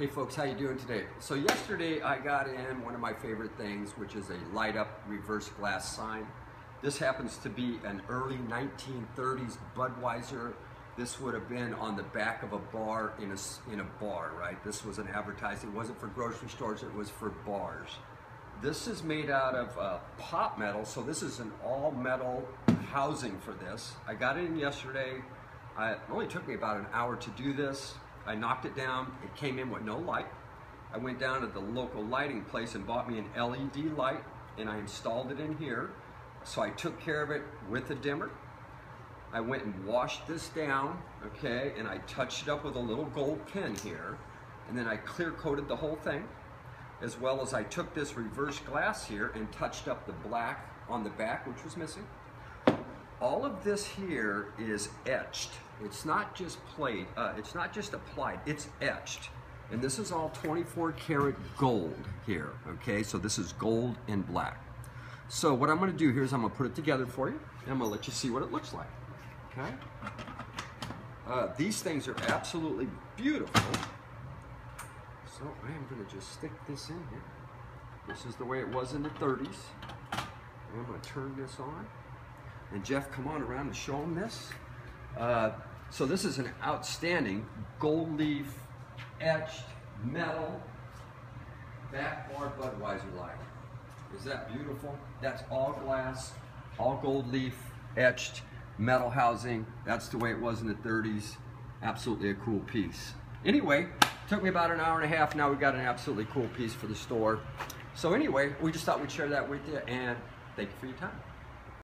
Hey folks, how you doing today? So yesterday I got in one of my favorite things, which is a light up reverse glass sign. This happens to be an early 1930s Budweiser. This would have been on the back of a bar in a, in a bar, right? This was an advertising. It wasn't for grocery stores, it was for bars. This is made out of uh, pot metal, so this is an all metal housing for this. I got it in yesterday. It only took me about an hour to do this. I knocked it down. It came in with no light. I went down to the local lighting place and bought me an LED light and I installed it in here. So I took care of it with a dimmer. I went and washed this down, okay, and I touched it up with a little gold pen here. And then I clear coated the whole thing, as well as I took this reverse glass here and touched up the black on the back, which was missing. All of this here is etched. It's not just played, uh, it's not just applied, it's etched. And this is all 24 karat gold here, okay? So this is gold and black. So what I'm gonna do here is I'm gonna put it together for you, and I'm gonna let you see what it looks like, okay? Uh, these things are absolutely beautiful. So I am gonna just stick this in here. This is the way it was in the 30s. I'm gonna turn this on. And Jeff, come on around and show them this. Uh, so this is an outstanding gold leaf etched metal back bar Budweiser light. Is that beautiful? That's all glass, all gold leaf etched metal housing. That's the way it was in the 30s. Absolutely a cool piece. Anyway, took me about an hour and a half. Now we've got an absolutely cool piece for the store. So anyway, we just thought we'd share that with you and thank you for your time.